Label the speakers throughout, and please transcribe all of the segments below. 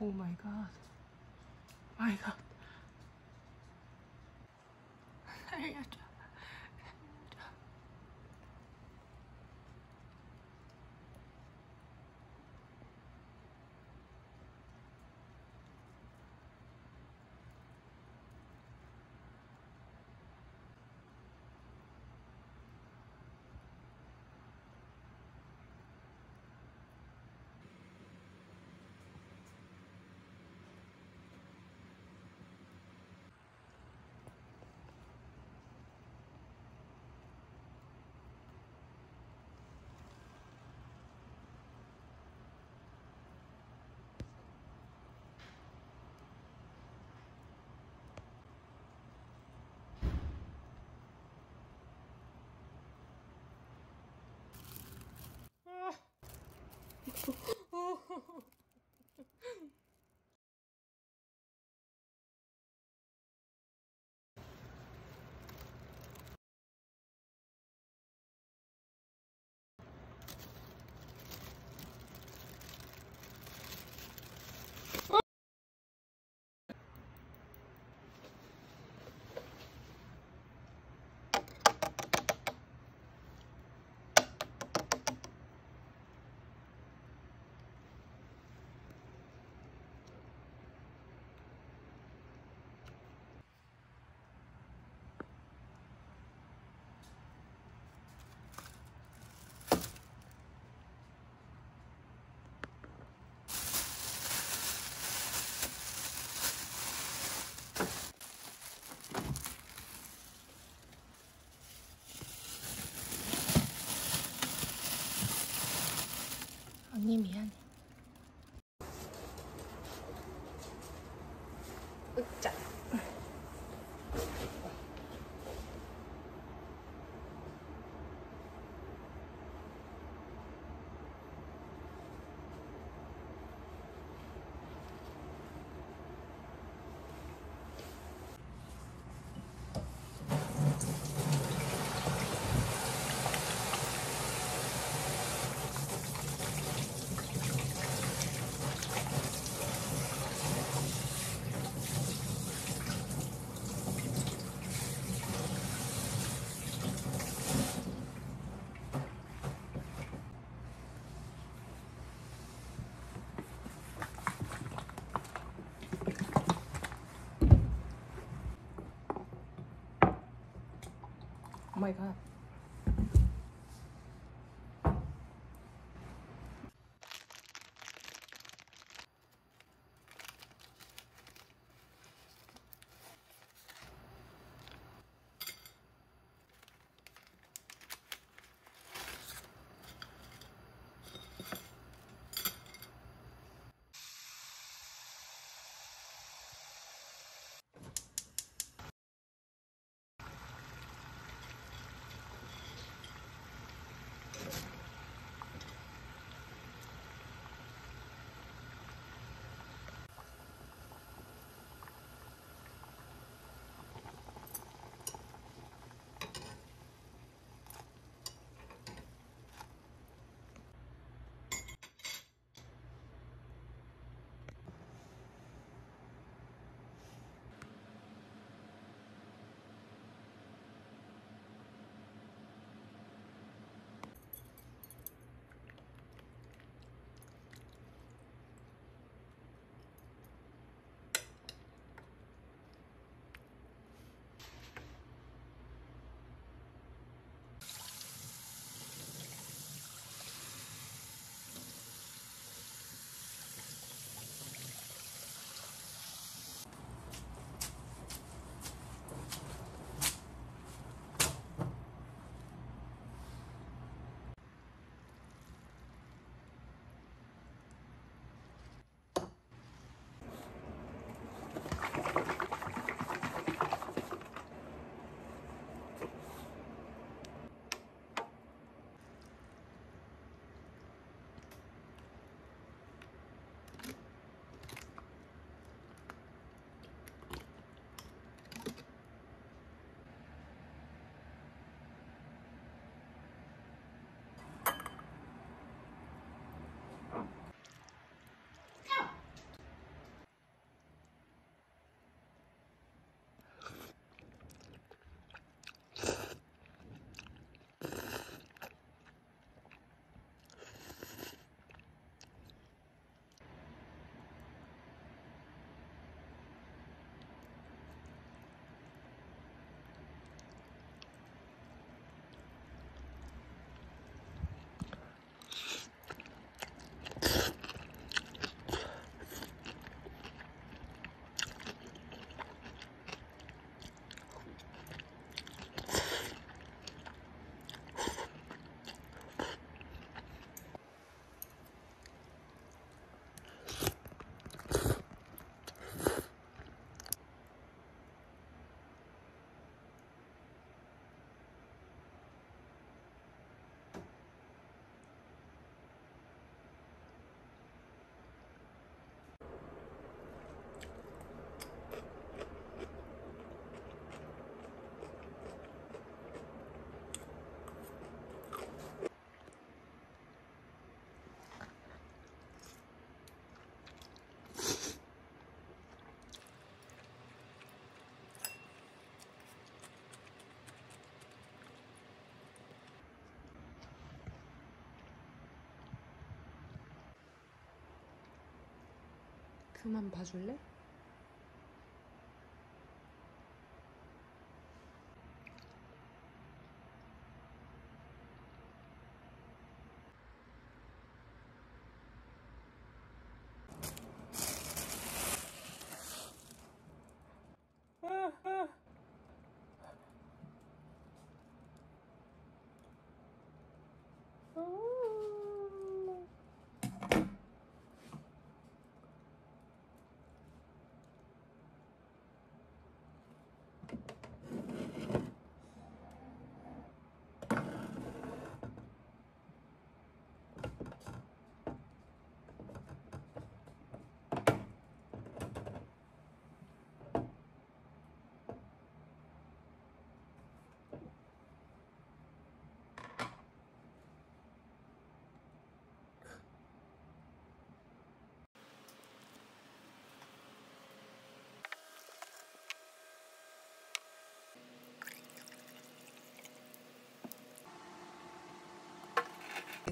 Speaker 1: Oh my god. My god. Chao. wake god. 그만 봐줄래?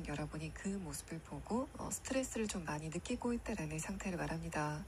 Speaker 2: 여러분이 그 모습을 보고 어, 스트레스를 좀 많이 느끼고 있다라는 상태를 말합니다.